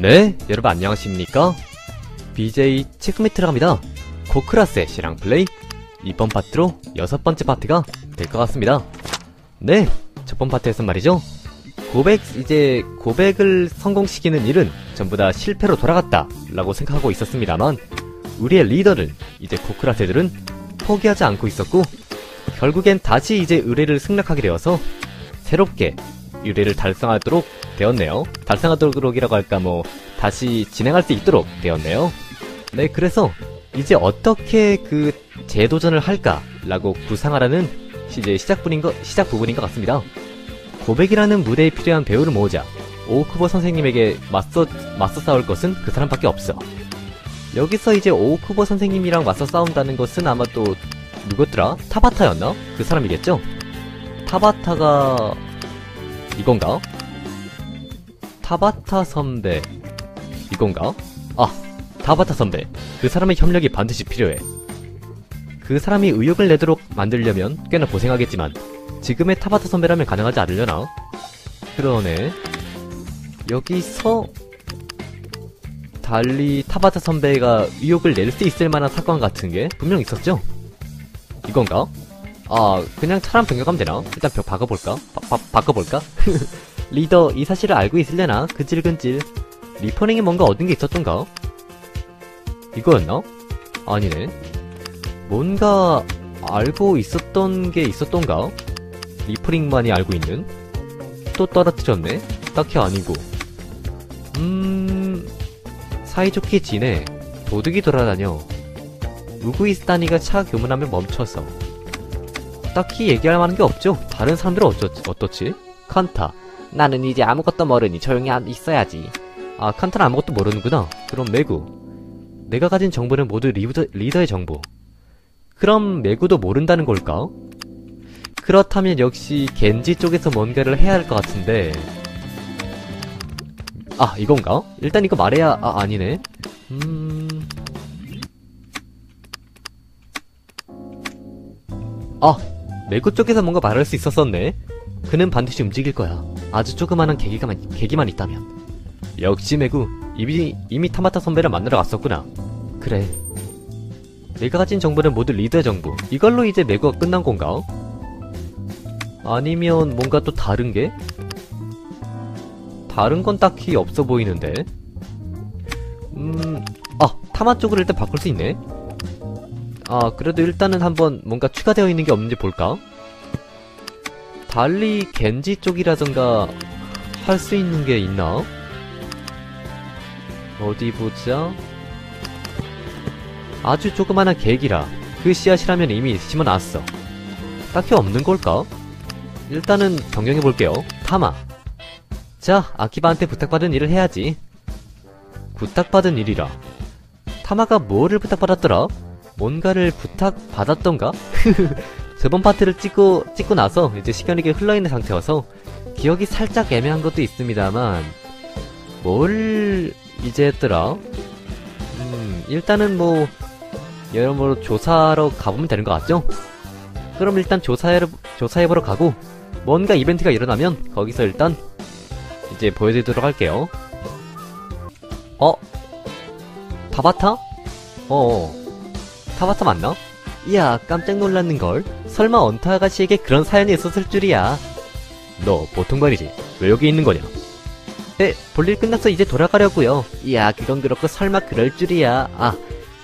네, 여러분 안녕하십니까? BJ 체크메트라 갑니다. 고크라스의 시랑 플레이 이번 파트로 여섯 번째 파트가 될 것 같습니다. 네, 첫 번 파트에선 말이죠. 고백, 이제 고백을 성공시키는 일은 전부 다 실패로 돌아갔다 라고 생각하고 있었습니다만 우리의 리더는 이제 고크라스 애들은 포기하지 않고 있었고 결국엔 다시 이제 의뢰를 승낙하게 되어서 새롭게 의뢰를 달성하도록 되었네요. 달성하도록이라고 할까 뭐 다시 진행할 수 있도록 되었네요. 네, 그래서 이제 어떻게 그 재도전을 할까라고 구상하라는 이제 시작분인 것 시작 부분인 것 같습니다. 고백이라는 무대에 필요한 배우를 모으자 오크보 선생님에게 맞서 맞서 싸울 것은 그 사람밖에 없어. 여기서 이제 오크보 선생님이랑 맞서 싸운다는 것은 아마 또 누구더라? 타바타였나? 그 사람이겠죠? 타바타가 이건가? 타바타 선배 이건가? 아 타바타 선배 그 사람의 협력이 반드시 필요해 그 사람이 의욕을 내도록 만들려면 꽤나 고생하겠지만 지금의 타바타 선배라면 가능하지 않으려나? 그러네 여기서 달리 타바타 선배가 의욕을 낼 수 있을 만한 사건 같은 게 분명 있었죠? 이건가? 아, 그냥 차랑 변경하면 되나? 일단 벽 바꿔볼까? 바, 바, 바꿔볼까? 리더, 이 사실을 알고 있으려나? 근질근질. 리퍼링에 뭔가 얻은 게 있었던가? 이거였나? 아니네. 뭔가 알고 있었던 게 있었던가? 리퍼링만이 알고 있는? 또 떨어뜨렸네? 딱히 아니고. 음... 사이좋게 지내. 도둑이 돌아다녀. 우구이스타니가 차 교문하며 멈춰서. 딱히 얘기할 만한 게 없죠? 다른 사람들은 어쩌, 어떻지? 칸타. 나는 이제 아무것도 모르니 조용히 안 있어야지. 아, 칸타는 아무것도 모르는구나. 그럼 메구. 내가 가진 정보는 모두 리더, 리더의 정보. 그럼 메구도 모른다는 걸까? 그렇다면 역시 겐지 쪽에서 뭔가를 해야 할 것 같은데. 아, 이건가? 일단 이거 말해야, 아, 아니네. 음. 아, 메구 쪽에서 뭔가 말할 수 있었었네. 그는 반드시 움직일 거야. 아주 조그마한 계기만, 계기만 있다면. 역시 메구, 이미, 이미 타마타 선배를 만나러 갔었구나. 그래. 내가 가진 정보는 모두 리더의 정보. 이걸로 이제 메구가 끝난 건가? 아니면 뭔가 또 다른 게? 다른 건 딱히 없어 보이는데. 음, 아, 타마 쪽으로 일단 바꿀 수 있네. 아, 그래도 일단은 한번 뭔가 추가되어 있는 게 없는지 볼까? 달리 겐지 쪽이라던가 할 수 있는 게 있나? 어디 보자. 아주 조그마한 계기라. 그 씨앗이라면 이미 심어놨어. 딱히 없는 걸까? 일단은 변경해볼게요. 타마. 자, 아키바한테 부탁받은 일을 해야지. 부탁받은 일이라. 타마가 뭐를 부탁받았더라? 뭔가를 부탁받았던가? 저번 파트를 찍고, 찍고 나서 이제 시간이 흘러있는 상태여서 기억이 살짝 애매한 것도 있습니다만, 뭘 이제 했더라? 음, 일단은 뭐, 여러모로 조사하러 가보면 되는 것 같죠? 그럼 일단 조사해, 조사해보러 가고, 뭔가 이벤트가 일어나면 거기서 일단 이제 보여드리도록 할게요. 어? 타바타? 어어. 타바타 맞나? 이야, 깜짝 놀랐는걸. 설마 언타 아가씨에게 그런 사연이 있었을 줄이야. 너 보통 말이지. 왜 여기 있는 거냐? 네, 볼일 끝나서 이제 돌아가려고요. 이야, 그건 그렇고 설마 그럴 줄이야. 아,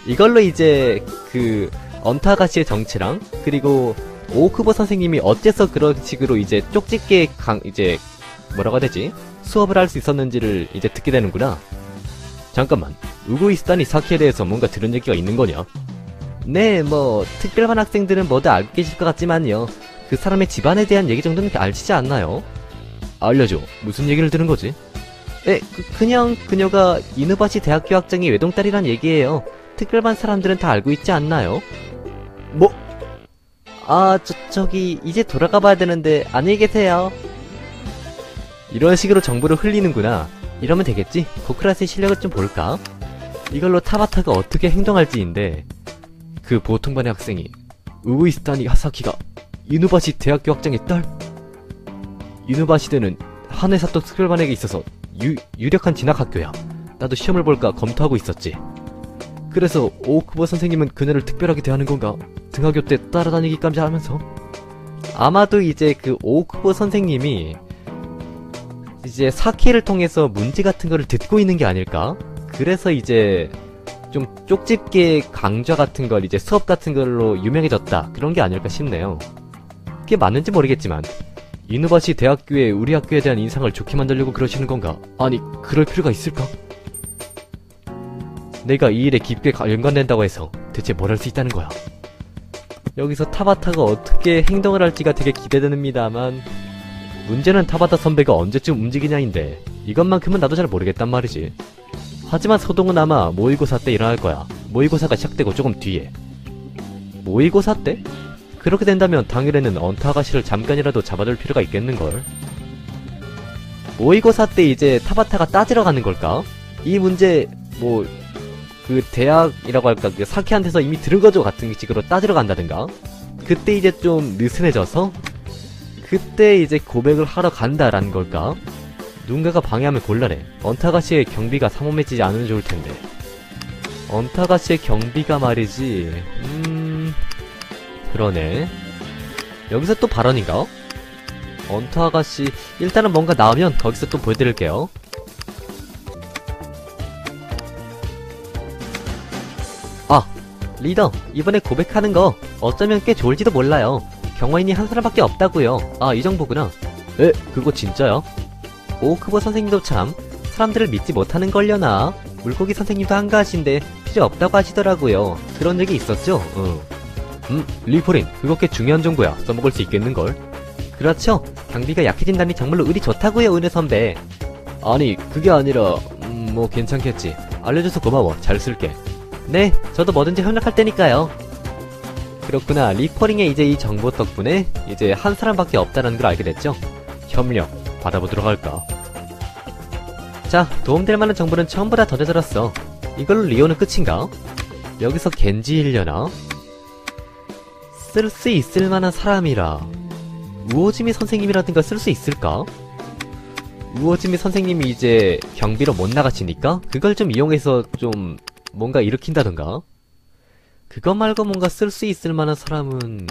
이걸로 이제 그 언타 아가씨의 정체랑 그리고 오크보 선생님이 어째서 그런 식으로 이제 쪽집게 강 이제 뭐라고 해야 되지? 수업을 할 수 있었는지를 이제 듣게 되는구나. 잠깐만, 우구이스타니 사키에 대해서 뭔가 들은 얘기가 있는 거냐? 네, 뭐 특별한 학생들은 모두 알고 계실 것 같지만요. 그 사람의 집안에 대한 얘기 정도는 알지지 않나요? 알려줘. 무슨 얘기를 들은 거지? 에, 그, 냥 그녀가 이누바시 대학교 학장의 외동딸이란 얘기예요. 특별반 사람들은 다 알고 있지 않나요? 뭐? 아, 저, 저기, 이제 돌아가 봐야 되는데, 안녕히 계세요. 이런 식으로 정보를 흘리는구나. 이러면 되겠지? 고크라스의 실력을 좀 볼까? 이걸로 타바타가 어떻게 행동할지인데, 그 보통반의 학생이, 우이스타니 하사키가, 이누바시 대학교 학장의 딸? 이누바시대는 한해사또 특별반에게 있어서 유, 유력한 진학학교야. 나도 시험을 볼까 검토하고 있었지. 그래서 오크버 선생님은 그녀를 특별하게 대하는 건가? 등하교 때 따라다니기까지 하면서 아마도 이제 그 오크버 선생님이 이제 사키를 통해서 문제 같은 거를 듣고 있는 게 아닐까? 그래서 이제 좀 쪽집게 강좌 같은 걸 이제 수업 같은 걸로 유명해졌다 그런 게 아닐까 싶네요. 그게 맞는지 모르겠지만 이누바시 대학교에 우리 학교에 대한 인상을 좋게 만들려고 그러시는 건가? 아니 그럴 필요가 있을까? 내가 이 일에 깊게 가- 연관된다고 해서 대체 뭘 할 수 있다는 거야? 여기서 타바타가 어떻게 행동을 할지가 되게 기대됩니다만 문제는 타바타 선배가 언제쯤 움직이냐인데 이것만큼은 나도 잘 모르겠단 말이지. 하지만 소동은 아마 모의고사 때 일어날 거야. 모의고사가 시작되고 조금 뒤에. 모의고사 때? 그렇게 된다면 당일에는 언타 아가씨를 잠깐이라도 잡아둘 필요가 있겠는걸. 모의고사 때 이제 타바타가 따지러 가는 걸까? 이 문제 뭐 그 대학이라고 할까 그 사키한테서 이미 들은 거죠 같은 식으로 따지러 간다든가 그때 이제 좀 느슨해져서 그때 이제 고백을 하러 간다라는 걸까? 누군가가 방해하면 곤란해. 언타가씨의 경비가 삼엄해지지 않으면 좋을 텐데. 언타가씨의 경비가 말이지, 음, 그러네. 여기서 또 발언인가? 언타가씨, 일단은 뭔가 나오면 거기서 또 보여드릴게요. 아, 리더, 이번에 고백하는 거 어쩌면 꽤 좋을지도 몰라요. 경화인이 한 사람밖에 없다고요. 아, 이 정보구나. 에, 그거 진짜야? 오크보 선생님도 참 사람들을 믿지 못하는 걸려나. 물고기 선생님도 한가하신데 필요 없다고 하시더라고요. 그런 얘기 있었죠? 응. 음, 리포린, 그거 꽤 중요한 정보야. 써먹을 수 있겠는걸? 그렇죠. 경비가 약해진다니 정말로 의리 좋다고요, 은혜 선배. 아니, 그게 아니라, 음, 뭐 괜찮겠지. 알려줘서 고마워. 잘 쓸게. 네, 저도 뭐든지 협력할 테니까요. 그렇구나. 리포린의 이제 이 정보 덕분에 이제 한 사람밖에 없다는 걸 알게 됐죠. 협력 받아보도록 할까. 자, 도움될 만한 정보는 전부 다 던져들었어. 이걸로 리오는 끝인가? 여기서 겐지 일려나? 쓸 수 있을 만한 사람이라. 우오지미 선생님이라든가 쓸 수 있을까? 우오지미 선생님이 이제 경비로 못 나가시니까 그걸 좀 이용해서 좀 뭔가 일으킨다던가? 그것 말고 뭔가 쓸 수 있을 만한 사람은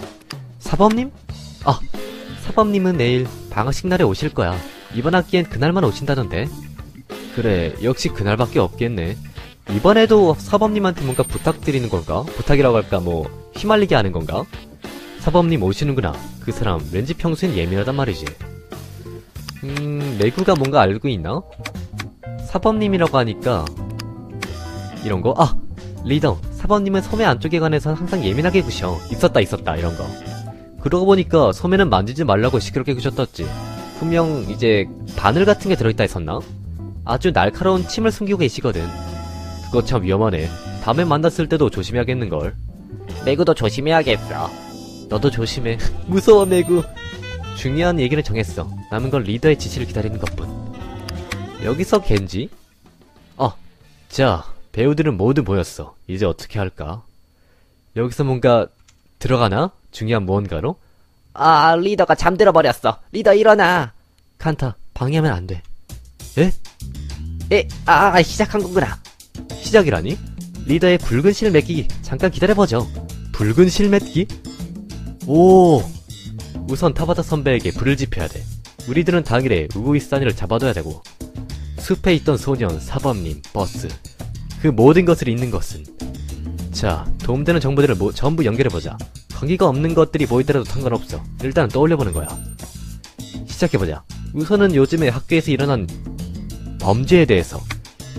사범님? 아, 사범님은 내일 방학식 날에 오실 거야. 이번 학기엔 그날만 오신다던데. 그래, 역시 그날밖에 없겠네. 이번에도 사범님한테 뭔가 부탁드리는 건가? 부탁이라고 할까, 뭐, 휘말리게 하는 건가? 사범님 오시는구나. 그 사람 왠지 평소엔 예민하단 말이지. 음, 내구가 뭔가 알고 있나? 사범님이라고 하니까 이런 거? 아! 리더, 사범님은 소매 안쪽에 관해서 항상 예민하게 구셔. 있었다, 있었다, 이런 거. 그러고 보니까 소매는 만지지 말라고 시끄럽게 구셨었지. 분명 이제 바늘 같은 게 들어있다 했었나? 아주 날카로운 침을 숨기고 계시거든. 그거 참 위험하네. 다음에 만났을 때도 조심해야겠는걸. 매구도 조심해야겠어. 너도 조심해. 무서워, 매구. 중요한 얘기를 정했어. 남은 건 리더의 지시를 기다리는 것뿐. 여기서 겐지? 어, 자, 배우들은 모두 모였어. 이제 어떻게 할까? 여기서 뭔가 들어가나? 중요한 무언가로? 아, 리더가 잠들어 버렸어. 리더 일어나. 칸타, 방해하면 안 돼. 에? 에, 아, 시작한 거구나. 시작이라니? 리더의 붉은 실 맺기 잠깐 기다려보죠. 붉은 실 맺기? 오! 우선 타바타 선배에게 불을 지펴야 돼. 우리들은 당일에 우구이스타니를 잡아둬야 되고 숲에 있던 소년, 사범님, 버스 그 모든 것을 잇는 것은 자, 도움되는 정보들을 모- 전부 연결해보자. 관계가 없는 것들이 보이더라도 상관없어. 일단 떠올려보는 거야. 시작해보자. 우선은 요즘에 학교에서 일어난 범죄에 대해서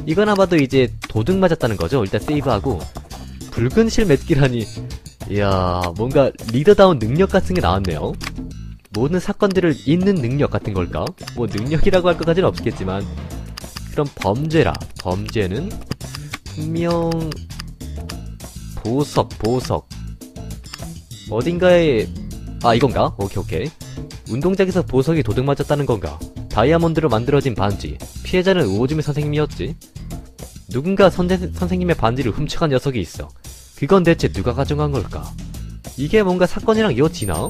이건 아마도 이제 도둑 맞았다는 거죠. 일단 세이브하고 붉은 실 맺기라니 이야 뭔가 리더다운 능력 같은 게 나왔네요. 모든 사건들을 잇는 능력 같은 걸까? 뭐 능력이라고 할 것까지는 없겠지만 그럼 범죄라 범죄는 분명 보석 보석 어딘가에 아 이건가? 오케이 오케이 운동장에서 보석이 도둑 맞았다는 건가? 다이아몬드로 만들어진 반지 피해자는 우오즈미 선생님이었지 누군가 선대, 선생님의 반지를 훔쳐간 녀석이 있어. 그건 대체 누가 가져간 걸까? 이게 뭔가 사건이랑 이어지나?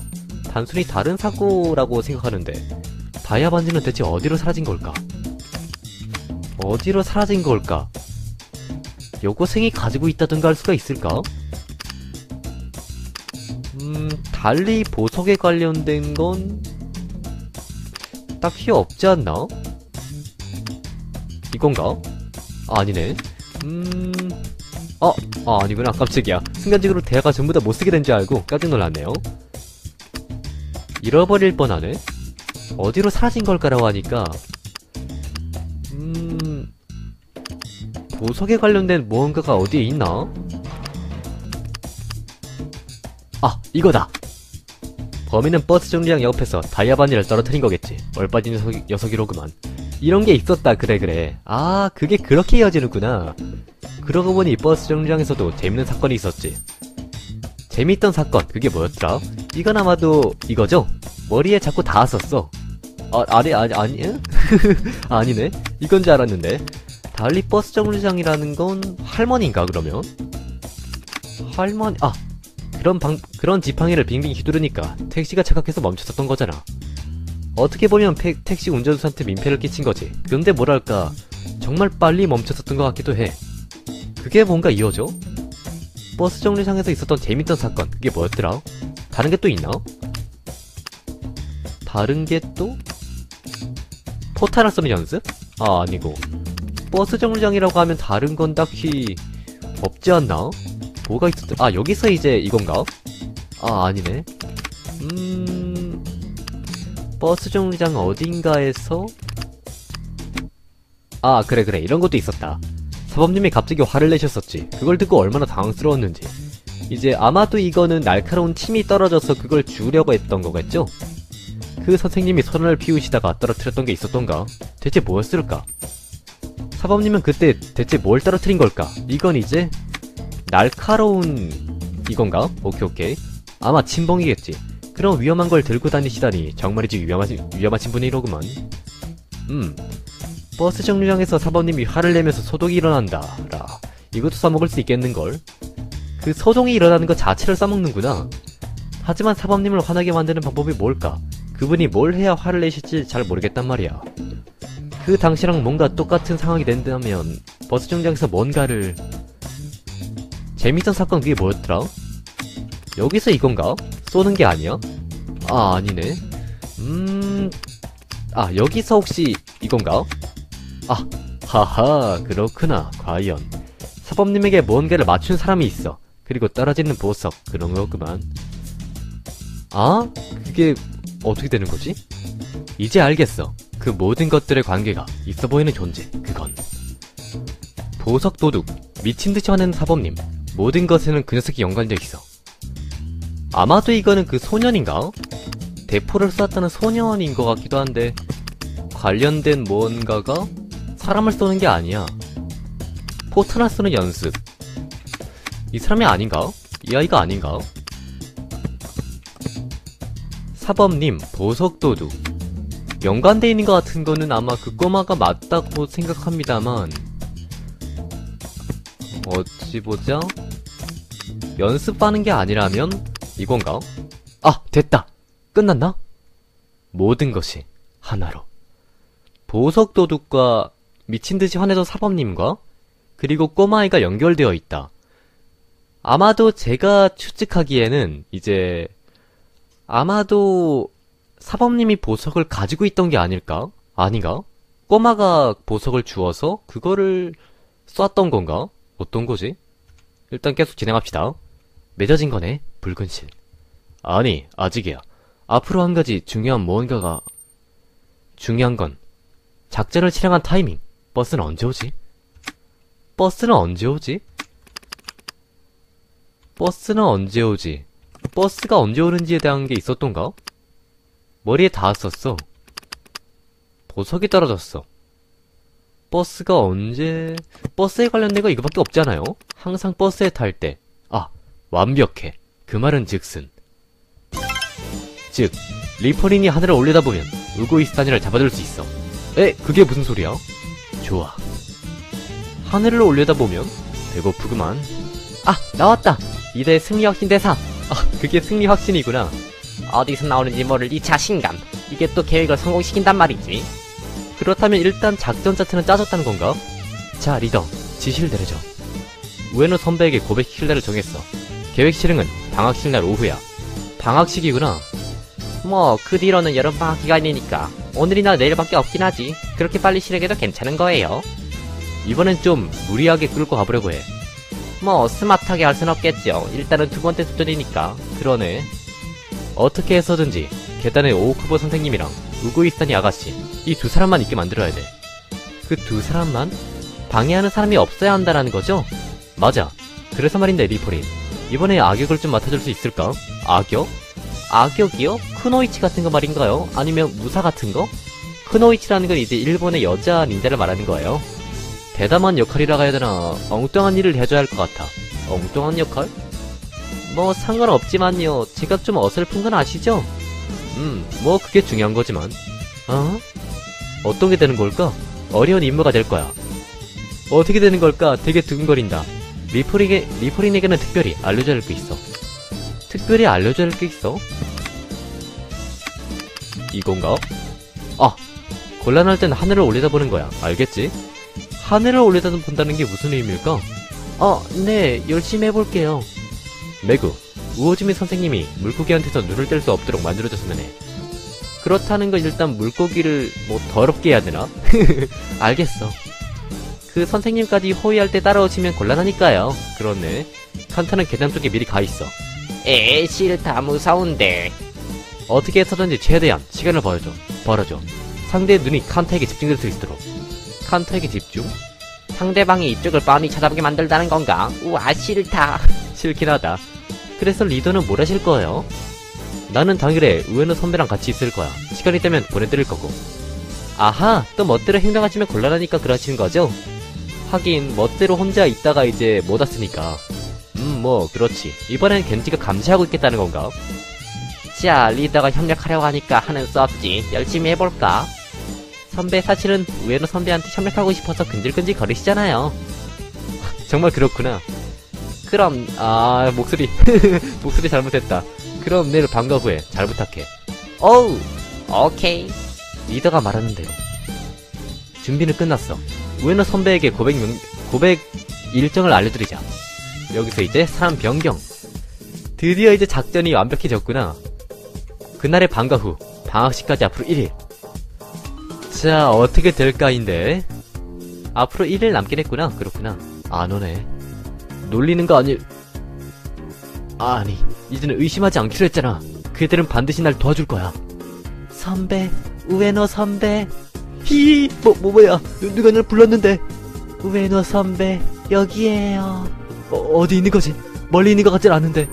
단순히 다른 사고라고 생각하는데 다이아 반지는 대체 어디로 사라진 걸까? 어디로 사라진 걸까? 여고생이 가지고 있다든가 할 수가 있을까? 음, 달리 보석에 관련된 건 딱히 없지 않나? 이건가? 아, 아니네. 음, 어, 아, 아니구나. 깜짝이야. 순간적으로 대화가 전부 다 못쓰게 된 줄 알고 깜짝 놀랐네요. 잃어버릴 뻔하네? 어디로 사라진 걸까라고 하니까, 보석에 관련된 무언가가 어디에 있나? 아, 이거다! 범인은 버스 정류장 옆에서 다이아바니를 떨어뜨린 거겠지. 얼빠진 녀석, 녀석이로구만. 이런 게 있었다, 그래, 그래. 아, 그게 그렇게 이어지는구나. 그러고 보니 버스 정류장에서도 재밌는 사건이 있었지. 재밌던 사건, 그게 뭐였더라? 이건 아마도 이거죠? 머리에 자꾸 닿았었어. 아, 아니, 아니, 아니, 응? 아니네. 이건 줄 알았는데. 달리 버스 정류장이라는 건 할머니인가, 그러면? 할머니, 아, 그런 방, 그런 지팡이를 빙빙 휘두르니까 택시가 착각해서 멈췄었던 거잖아. 어떻게 보면 팩- 택시 운전수한테 민폐를 끼친 거지. 근데 뭐랄까, 정말 빨리 멈췄었던 것 같기도 해. 그게 뭔가 이어져? 버스 정류장에서 있었던 재밌던 사건, 그게 뭐였더라? 다른 게 또 있나? 다른 게 또? 포탈을 쓰는 연습? 아, 아니고. 버스 정류장이라고 하면 다른 건 딱히 없지 않나? 뭐가 있었더? 아, 여기서 이제 이건가? 아, 아니네. 음, 버스 정류장 어딘가에서? 아, 그래, 그래. 이런 것도 있었다. 사범님이 갑자기 화를 내셨었지. 그걸 듣고 얼마나 당황스러웠는지. 이제 아마도 이거는 날카로운 침이 떨어져서 그걸 주우려고 했던 거겠죠? 그 선생님이 선을 피우시다가 떨어뜨렸던 게 있었던가? 대체 뭐였을까? 사범님은 그때 대체 뭘 떨어뜨린 걸까? 이건 이제 날카로운 이건가? 오케이 오케이. 아마 침봉이겠지. 그런 위험한 걸 들고 다니시다니 정말이지 위험하신, 위험하신 분이로구먼. 음 버스 정류장에서 사범님이 화를 내면서 소독이 일어난다 라. 이것도 써먹을 수 있겠는걸? 그 소동이 일어나는 것 자체를 써먹는구나. 하지만 사범님을 화나게 만드는 방법이 뭘까? 그분이 뭘 해야 화를 내실지 잘 모르겠단 말이야 그 당시랑 뭔가 똑같은 상황이 된다면 버스 정류장에서 뭔가를 재밌던 사건 그게 뭐였더라? 여기서 이건가? 쏘는 게 아니야? 아, 아니네. 음, 아, 여기서 혹시 이건가? 아, 하하, 그렇구나, 과연. 사범님에게 뭔가를 맞춘 사람이 있어. 그리고 떨어지는 보석, 그런 거구만. 아? 그게 어떻게 되는 거지? 이제 알겠어. 그 모든 것들의 관계가 있어 보이는 존재, 그건. 보석 도둑, 미친 듯이 화내는 사범님. 모든 것에는 그 녀석이 연관되어 있어. 아마도 이거는 그 소년인가? 대포를 쐈다는 소년인 것 같기도 한데, 관련된 뭔가가 사람을 쏘는 게 아니야. 포트나 쓰는 연습. 이 사람이 아닌가? 이 아이가 아닌가? 사범님, 보석도둑. 연관돼 있는 것 같은 거는 아마 그 꼬마가 맞다고 생각합니다만, 어찌 보자? 연습하는 게 아니라면 이건가? 아, 됐다. 끝났나? 모든 것이 하나로. 보석 도둑과 미친 듯이 화내던 사범님과 그리고 꼬마아이가 연결되어 있다. 아마도 제가 추측하기에는 이제 아마도 사범님이 보석을 가지고 있던 게 아닐까? 아닌가? 꼬마가 보석을 주어서 그거를 쐈던 건가? 어떤 거지? 일단 계속 진행합시다. 맺어진 거네, 붉은 실. 아니, 아직이야. 앞으로 한 가지 중요한 무언가가, 중요한 건, 작전을 실행한 타이밍. 버스는 언제 오지? 버스는 언제 오지? 버스는 언제 오지? 버스가 언제 오는지에 대한 게 있었던가? 머리에 닿았었어. 보석이 떨어졌어. 버스가 언제, 버스에 관련된 거 이거밖에 없잖아요? 항상 버스에 탈 때. 아, 완벽해. 그 말은 즉슨. 즉, 리퍼린이 하늘을 올려다보면 우고이스탄이를 잡아줄 수 있어. 에, 그게 무슨 소리야? 좋아. 하늘을 올려다보면 배고프구만. 아, 나왔다! 이대 승리 확신 대사! 아, 그게 승리 확신이구나. 어디서 나오는지 모를 이 자신감. 이게 또 계획을 성공시킨단 말이지. 그렇다면 일단 작전 자체는 짜졌다는 건가? 자, 리더, 지시를 내려줘. 우에노 선배에게 고백시킬 날을 정했어. 계획 실행은 방학식 날 오후야. 방학식이구나. 뭐, 그 뒤로는 여름 방학 기간이니까. 오늘이나 내일밖에 없긴 하지. 그렇게 빨리 실행해도 괜찮은 거예요. 이번엔 좀 무리하게 끌고 가보려고 해. 뭐, 스마트하게 할 순 없겠죠. 일단은 두 번째 수준이니까. 그러네. 어떻게 해서든지 계단에 오우쿠보 선생님이랑 우구이스타니 아가씨 이 두 사람만 있게 만들어야 돼. 그 두 사람만 방해하는 사람이 없어야 한다라는 거죠? 맞아. 그래서 말인데 리포린 이번에 악역을 좀 맡아줄 수 있을까? 악역? 악역이요? くノ一 같은 거 말인가요? 아니면 무사 같은 거? くノ一라는 건 이제 일본의 여자 닌자를 말하는 거예요. 대담한 역할이라 해야 되나 엉뚱한 일을 해줘야 할 것 같아. 엉뚱한 역할? 뭐 상관없지만요. 제가 좀 어설픈 건 아시죠? 음, 뭐 그게 중요한 거지만. 어? 어떤 게 되는 걸까? 어려운 임무가 될 거야. 어떻게 되는 걸까? 되게 두근거린다. 리포린에게, 리포린에게는 특별히 알려줘야 할 게 있어. 특별히 알려줘야 할 게 있어? 이건가? 아! 곤란할 땐 하늘을 올려다보는 거야. 알겠지? 하늘을 올려다본다는 게 무슨 의미일까? 어, 네, 열심히 해볼게요. 매구, 우호지미 선생님이 물고기한테서 눈을 뗄 수 없도록 만들어줬으면 해. 그렇다는 건 일단 물고기를 뭐 더럽게 해야 되나? 알겠어. 그 선생님까지 호위할 때 따라오시면 곤란하니까요. 그렇네. 칸타는 계단 쪽에 미리 가 있어. 에, 싫다, 무서운데. 어떻게 해서든지 최대한 시간을 벌어줘. 벌어줘. 상대의 눈이 칸타에게 집중될 수 있도록. 칸타에게 집중? 상대방이 이쪽을 뻔히 쳐다보게 만들다는 건가? 우와, 싫다. 싫긴 하다. 그래서 리더는 뭘 하실 거예요? 나는 당일에 우에노 선배랑 같이 있을 거야. 시간이 되면 보내드릴 거고. 아하, 또 멋대로 행동하시면 곤란하니까 그러시는 거죠? 하긴, 멋대로 혼자 있다가 이제 못 왔으니까. 음, 뭐, 그렇지. 이번엔 겐지가 감시하고 있겠다는 건가? 자, 리더가 협력하려고 하니까 하는 수 없지. 열심히 해볼까? 선배 사실은 우에노 선배한테 협력하고 싶어서 근질근질 거리시잖아요. 정말 그렇구나. 그럼 아 목소리 목소리 잘못했다. 그럼 내일 방과 후에 잘 부탁해. 어우, 오케이. 리더가 말하는 대로. 준비는 끝났어. 우에노 선배에게 고백 명, 고백 일정을 알려드리자. 여기서 이제 사람 변경. 드디어 이제 작전이 완벽해졌구나. 그날의 방과 후 방학식까지 앞으로 1일. 자 어떻게 될까인데. 앞으로 1일 남긴 했구나. 그렇구나. 안 오네. 놀리는 거 아니... 아니, 이제는 의심하지 않기로 했잖아. 그들은 반드시 날 도와줄 거야. 선배, 우에노 선배. 히히, 뭐, 뭐, 뭐야. 누, 누가 날 불렀는데. 우에노 선배, 여기에요. 어, 어디 있는 거지? 멀리 있는 것 같진 않은데.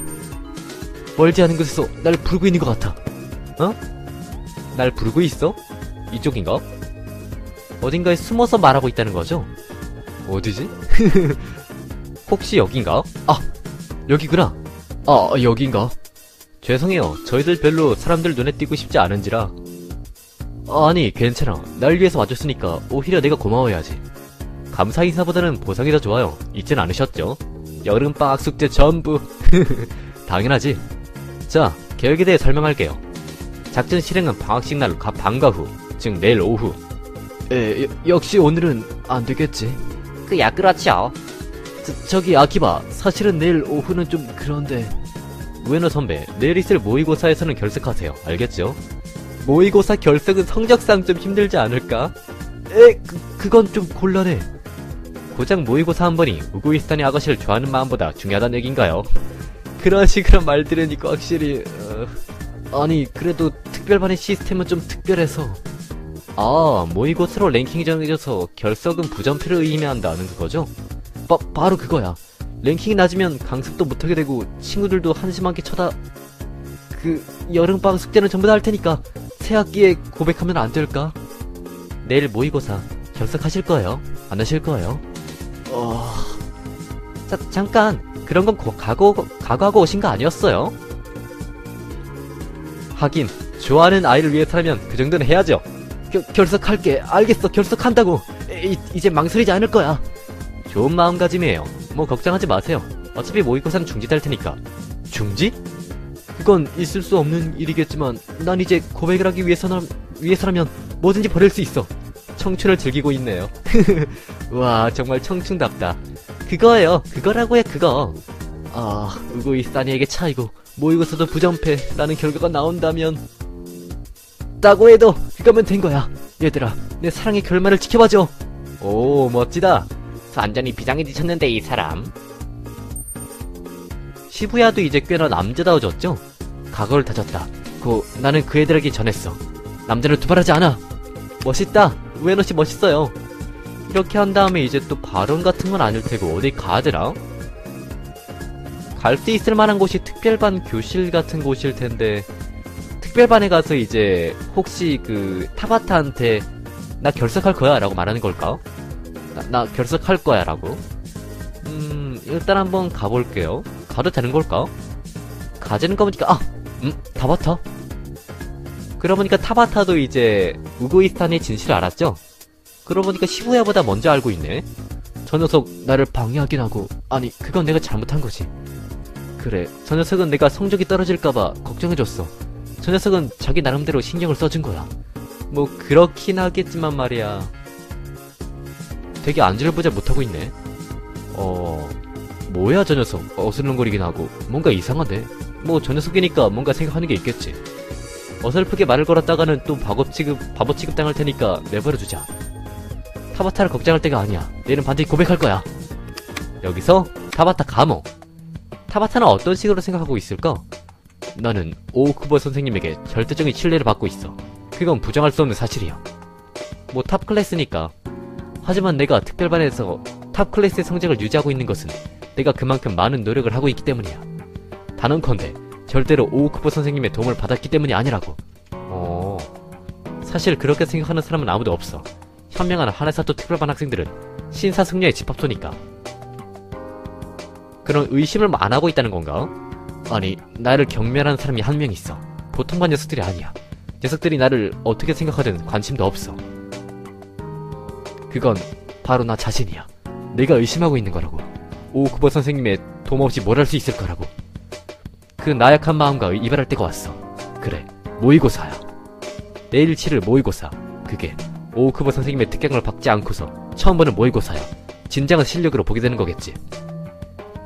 멀지 않은 곳에서 날 부르고 있는 것 같아. 어? 날 부르고 있어? 이쪽인가? 어딘가에 숨어서 말하고 있다는 거죠? 어디지? 혹시 여긴가? 아! 여기구나! 아, 여긴가? 죄송해요. 저희들 별로 사람들 눈에 띄고 싶지 않은지라. 아니, 괜찮아. 날 위해서 와줬으니까 오히려 내가 고마워야지. 감사 인사보다는 보상이 더 좋아요. 잊진 않으셨죠? 여름방학 숙제 전부. 당연하지. 자, 계획에 대해 설명할게요. 작전 실행은 방학식 날 가- 방과 후, 즉 내일 오후. 에, 여- 역시 오늘은 안 되겠지. 그야, 그렇죠. 저, 저기 아키바 사실은 내일 오후는 좀 그런데 우에노 선배 내일 있을 모의고사에서는 결석하세요 알겠죠? 모의고사 결석은 성적상 좀 힘들지 않을까? 에 그, 그건 좀 곤란해 고작 모의고사 한 번이 우구이스탄의 아가씨를 좋아하는 마음보다 중요하다는 얘긴가요? 그런 식으로 말 들으니까 확실히 어... 아니 그래도 특별반의 시스템은 좀 특별해서 아 모의고사로 랭킹이 정해져서 결석은 부전표를 의미한다는 그거죠? 바, 바로 그거야. 랭킹이 낮으면 강습도 못하게 되고 친구들도 한심하게 쳐다. 그 여름방학 숙제는 전부 다 할 테니까 새 학기에 고백하면 안 될까? 내일 모의고사 결석하실 거예요? 안 하실 거예요? 어... 자, 잠깐 그런 건 고, 각오, 각오하고 오신 거 아니었어요? 하긴 좋아하는 아이를 위해서라면 그 정도는 해야죠. 겨, 결석할게. 알겠어. 결석한다고. 이, 이제 망설이지 않을 거야. 좋은 마음가짐이에요. 뭐 걱정하지 마세요. 어차피 모의고사는 중지될 테니까. 중지? 그건 있을 수 없는 일이겠지만 난 이제 고백을 하기 위해서나, 위해서라면 뭐든지 버릴 수 있어. 청춘을 즐기고 있네요. 와, 정말 청춘답다. 그거예요. 그거라고 해, 그거. 아, 우고이스타니에게 차이고, 모의고사도 부정패라는 결과가 나온다면, 따고 해도 그거면 된 거야. 얘들아, 내 사랑의 결말을 지켜봐줘. 오, 멋지다. 완전히 비장해지셨는데 이 사람. 시부야도 이제 꽤나 남자다워졌죠? 각오를 다졌다. 고, 나는 그 애들에게 전했어. 남자를 두말하지 않아! 멋있다! 우에노씨 멋있어요! 이렇게 한 다음에 이제 또 발언 같은 건 아닐 테고, 어디 가더라? 갈 수 있을 만한 곳이 특별반 교실 같은 곳일 텐데, 특별반에 가서 이제, 혹시 그, 타바타한테, 나 결석할 거야 라고 말하는 걸까? 나, 나 결석할 거야 라고? 음, 일단 한번 가볼게요. 가도 되는 걸까? 가지는 거 보니까, 아! 음, 타바타? 그러고 보니까 타바타도 이제, 우구이스탄의 진실을 알았죠? 그러고 보니까 시부야보다 먼저 알고 있네? 저 녀석, 나를 방해하긴 하고, 아니, 그건 내가 잘못한 거지. 그래, 저 녀석은 내가 성적이 떨어질까봐 걱정해줬어. 저 녀석은 자기 나름대로 신경을 써준 거야. 뭐, 그렇긴 하겠지만 말이야. 되게 안절부절 못하고 있네. 어, 뭐야 저 녀석. 어슬렁거리긴 하고. 뭔가 이상한데 뭐 저 녀석이니까 뭔가 생각하는 게 있겠지. 어설프게 말을 걸었다가는 또 바보 취급 바보 취급 당할 테니까 내버려두자. 타바타를 걱정할 때가 아니야. 내일은 반드시 고백할 거야. 여기서 타바타 감호 타바타는 어떤 식으로 생각하고 있을까? 나는 오오쿠보 선생님에게 절대적인 신뢰를 받고 있어. 그건 부정할 수 없는 사실이야. 뭐 탑 클래스니까 하지만 내가 특별반에서 탑 클래스의 성적을 유지하고 있는 것은 내가 그만큼 많은 노력을 하고 있기 때문이야. 단언컨대 절대로 오오쿠보 선생님의 도움을 받았기 때문이 아니라고. 어... 사실 그렇게 생각하는 사람은 아무도 없어. 현명한 하나사토 특별반 학생들은 신사숙녀의 집합소니까. 그런 의심을 안 하고 있다는 건가? 아니, 나를 경멸하는 사람이 한 명 있어. 보통 반 녀석들이 아니야. 녀석들이 나를 어떻게 생각하든 관심도 없어. 그건 바로 나 자신이야. 내가 의심하고 있는 거라고. 오구버 선생님의 도움 없이 뭘 할 수 있을 거라고. 그 나약한 마음과 이별할 때가 왔어. 그래, 모의고사야. 내일 치를 모의고사. 그게 오구버 선생님의 특강을 받지 않고서 처음 보는 모의고사야. 진정한 실력으로 보게 되는 거겠지.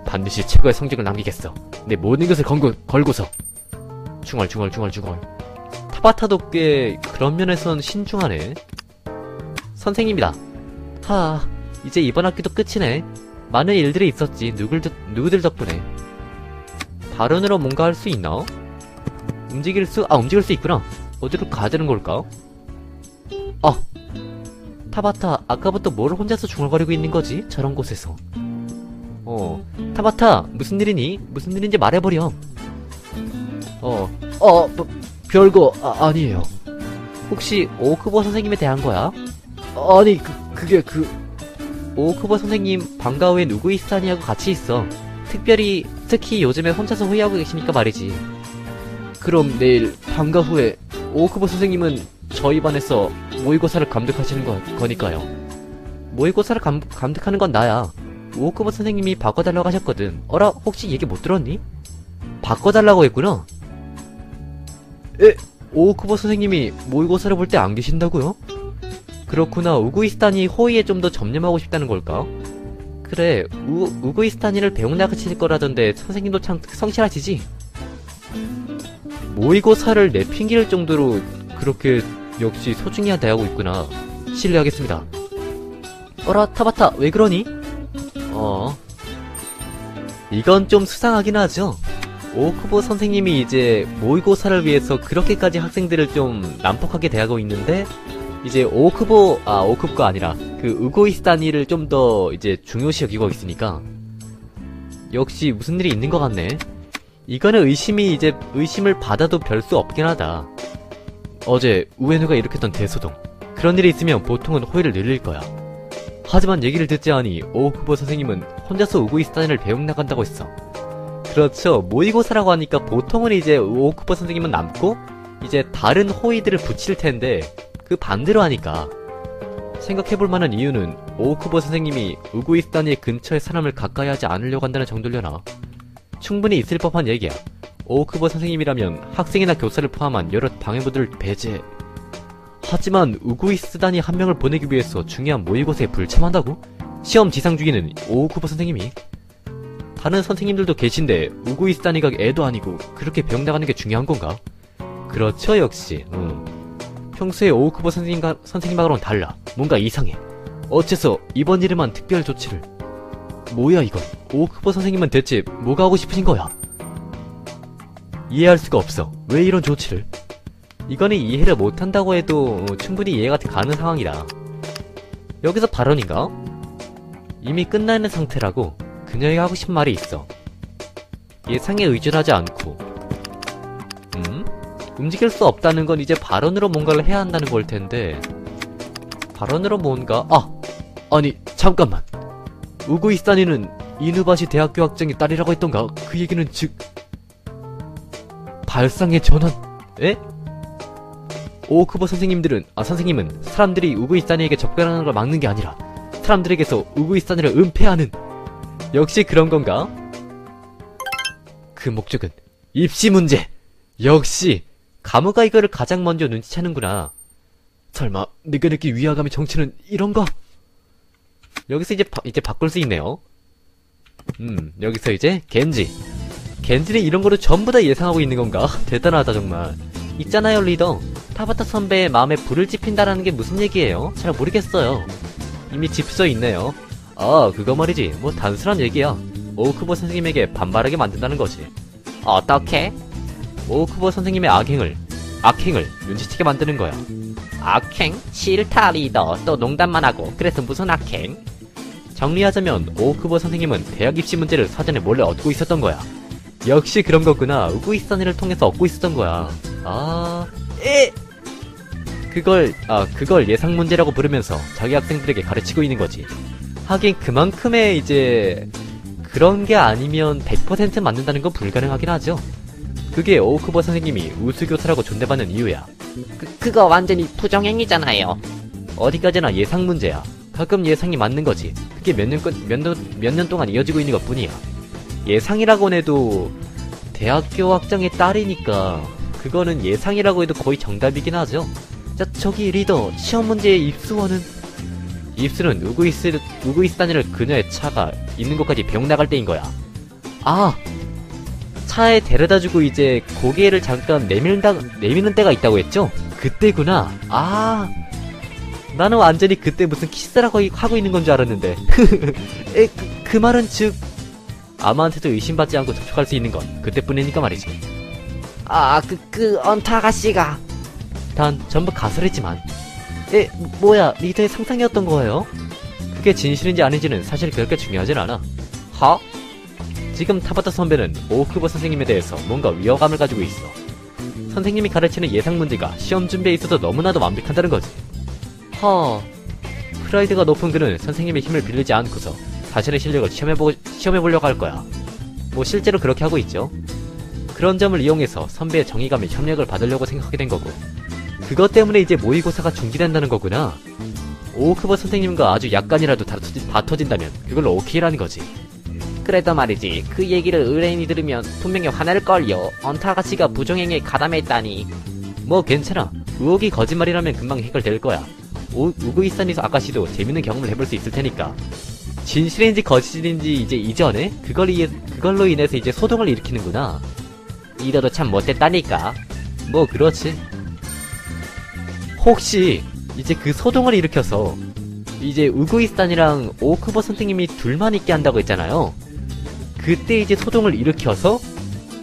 반드시 최고의 성적을 남기겠어. 내 모든 것을 걸고, 걸고서. 중얼, 중얼, 중얼, 중얼. 타바타도 꽤 그런 면에선 신중하네. 선생님이다. 하, 이제 이번 학기도 끝이네. 많은 일들이 있었지. 누굴, 덕- 누구들 덕분에. 발언으로 뭔가 할 수 있나? 움직일 수, 아, 움직일 수 있구나. 어디로 가야 되는 걸까? 아! 타바타, 아까부터 뭘 혼자서 중얼거리고 있는 거지? 저런 곳에서. 어, 타바타, 무슨 일이니? 무슨 일인지 말해버렴. 어, 어, 뭐, 별거, 아, 아니에요. 혹시, 오크보 선생님에 대한 거야? 아니, 그, 그게 그, 오크보 선생님 방과 후에 누구 이스타니하고 같이 있어. 특별히 특히 요즘에 혼자서 후회하고 계시니까 말이지. 그럼 내일 방과 후에 오크보 선생님은 저희 반에서 모의고사를 감독하시는 거, 거니까요. 모의고사를 감, 감독하는 건 나야. 오크보 선생님이 바꿔달라고 하셨거든. 어라, 혹시 얘기 못 들었니? 바꿔달라고 했구나. 에, 오크보 선생님이 모의고사를 볼 때 안 계신다고요? 그렇구나. 우구이스탄이 호의에 좀 더 점념하고 싶다는 걸까? 그래, 우, 우구이스탄이를 배웅나가실 거라던데 선생님도 참 성실하시지? 모의고사를 내핑길 정도로 그렇게 역시 소중히 대하고 있구나. 실례하겠습니다. 어라, 타바타, 왜 그러니? 어. 이건 좀 수상하긴 하죠? 오크보 선생님이 이제 모의고사를 위해서 그렇게까지 학생들을 좀 난폭하게 대하고 있는데, 이제 오크보 아 오크보가 아니라 그 우고이스타니를 좀 더 이제 중요시 여기고 있으니까 역시 무슨 일이 있는 것 같네. 이거는 의심이 이제 의심을 받아도 별 수 없긴 하다. 어제 우에누가 일으켰던 대소동 그런 일이 있으면 보통은 호의를 늘릴 거야. 하지만 얘기를 듣지 않니 오크보 선생님은 혼자서 우고이스타니를 배웅 나간다고 했어. 그렇죠. 모의고사라고 하니까 보통은 이제 오크보 선생님은 남고 이제 다른 호의들을 붙일 텐데 그 반대로 하니까 생각해볼 만한 이유는 오크보 선생님이 우구이스탄의 근처에 사람을 가까이 하지 않으려고 한다는 정도려나 충분히 있을 법한 얘기야 오크보 선생님이라면 학생이나 교사를 포함한 여러 방해부들을 배제 하지만 우구이스단이 한 명을 보내기 위해서 중요한 모의고사에 불참한다고? 시험 지상 중에는 오구버 선생님이 다른 선생님들도 계신데 우구이스단이가 애도 아니고 그렇게 배웅 나가는 게 중요한 건가? 그렇죠 역시 응. 평소에 오구버 선생님과, 선생님하고는 달라. 뭔가 이상해. 어째서 이번 일에만 특별 조치를. 뭐야 이건? 오크버 선생님은 대체 뭐가 하고 싶으신 거야? 이해할 수가 없어. 왜 이런 조치를? 이거는 이해를 못한다고 해도 어, 충분히 이해가 가는 상황이다. 여기서 발언인가? 이미 끝나 있는 상태라고 그녀에게 하고 싶은 말이 있어. 예상에 의존하지 않고 음? 움직일 수 없다는 건 이제 발언으로 뭔가를 해야 한다는 걸 텐데. 발언으로 뭔가 아 아니 잠깐만. 우구이스타니는 이누바시 대학교 학생의 딸이라고 했던가? 그 얘기는 즉 발상의 전환 에? 오크버 선생님들은 아 선생님은 사람들이 우구이스타니에게 접근하는 걸 막는 게 아니라 사람들에게서 우구이스타니를 은폐하는. 역시 그런 건가? 그 목적은 입시 문제. 역시 가무가 이거를 가장 먼저 눈치채는구나 설마 내가 느낀 위화감의 정체는 이런 거? 여기서 이제 바, 이제 바꿀 수 있네요. 음 여기서 이제 겐지. 겐지는 이런 거를 전부 다 예상하고 있는 건가? 대단하다 정말. 있잖아요 리더. 타바타 선배의 마음에 불을 지핀다라는 게 무슨 얘기예요? 잘 모르겠어요. 이미 짚서 있네요. 아 그거 말이지 뭐 단순한 얘기야. 오크보 선생님에게 반발하게 만든다는 거지. 어떻게? 오크보 선생님의 악행을 악행을 눈치채게 만드는 거야. 악행? 싫다 리더 또 농담만 하고 그래서 무슨 악행? 정리하자면 오크보 선생님은 대학 입시 문제를 사전에 몰래 얻고 있었던 거야. 역시 그런 거구나. 우구이스탄이를 통해서 얻고 있었던 거야. 아, 에! 그걸, 아, 그걸 예상 문제라고 부르면서 자기 학생들에게 가르치고 있는 거지. 하긴 그만큼의 이제, 그런 게 아니면 100% 맞는다는 건 불가능하긴 하죠. 그게 오크보 선생님이 우수교사라고 존대받는 이유야. 그, 그거 완전히 부정행위잖아요. 어디까지나 예상 문제야. 가끔 예상이 맞는 거지. 그게 몇 년, 몇 년, 몇 년 동안 이어지고 있는 것 뿐이야. 예상이라고 해도 대학교 학장의 딸이니까 그거는 예상이라고 해도 거의 정답이긴 하죠. 자, 저기 리더, 시험 문제의 입수원은? 입수는 우구이스, 우구이스단이를 그녀의 차가 있는 곳까지 병 나갈 때인 거야. 아! 차에 데려다 주고 이제 고개를 잠깐 내밀다, 내미는 때가 있다고 했죠? 그때구나. 아! 나는 완전히 그때 무슨 키스라고 하고 있는 건 줄 알았는데. 에, 그, 그 말은 즉, 아무한테도 의심받지 않고 접촉할 수 있는 건 그때뿐이니까 말이지. 아, 그, 그, 언타 아가씨가. 단, 전부 가설이지만. 에, 뭐야, 리더의 상상이었던 거예요? 그게 진실인지 아닌지는 사실 그렇게 중요하진 않아. 허? 지금 타바타 선배는 오크보 선생님에 대해서 뭔가 위화감을 가지고 있어. 선생님이 가르치는 예상 문제가 시험 준비에 있어서 너무나도 완벽한다는 거지. 허. 프라이드가 높은 그는 선생님의 힘을 빌리지 않고서 자신의 실력을 시험해보고, 시험해보려고 할 거야. 뭐 실제로 그렇게 하고 있죠. 그런 점을 이용해서 선배의 정의감에 협력을 받으려고 생각하게 된 거고. 그것 때문에 이제 모의고사가 중지된다는 거구나. 오크버 선생님과 아주 약간이라도 다투진, 다퉈진다면 그걸로 오케이라는 거지. 그래도 말이지, 그 얘기를 의뢰인이 들으면 분명히 화낼걸요. 언타 아가씨가 부정행위에 가담했다니. 뭐 괜찮아. 의혹이 거짓말이라면 금방 해결될 거야. 오, 우구이산이서 아가씨도 재밌는 경험을 해볼 수 있을 테니까. 진실인지 거짓인지 이제 이전에 그걸 이, 그걸로 인해서 이제 소동을 일으키는구나. 리더도 참 못됐다니까. 뭐 그렇지. 혹시 이제 그 소동을 일으켜서 이제 우구이스탄이랑 오크버 선생님이 둘만 있게 한다고 했잖아요. 그때 이제 소동을 일으켜서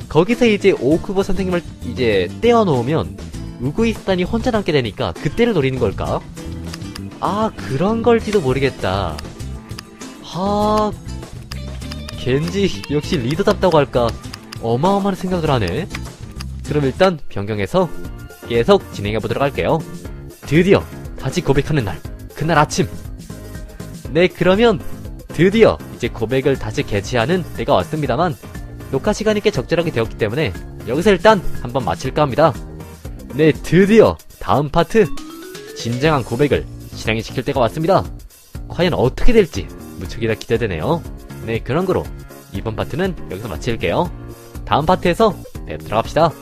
거기서 이제 오크버 선생님을 이제 떼어놓으면 우구이스탄이 혼자 남게 되니까 그때를 노리는 걸까? 아 그런 걸지도 모르겠다. 하 겐지 역시 리더답다고 할까 어마어마한 생각을 하네. 그럼 일단 변경해서 계속 진행해보도록 할게요. 드디어 다시 고백하는 날. 그날 아침. 네, 그러면 드디어 이제 고백을 다시 개최하는 때가 왔습니다만 녹화 시간이 꽤 적절하게 되었기 때문에 여기서 일단 한번 마칠까 합니다. 네, 드디어 다음 파트 진정한 고백을 실행에 시킬 때가 왔습니다. 과연 어떻게 될지 무척이나 기대되네요. 네, 그런 거로 이번 파트는 여기서 마칠게요. 다음 파트에서 뵙도록 합시다.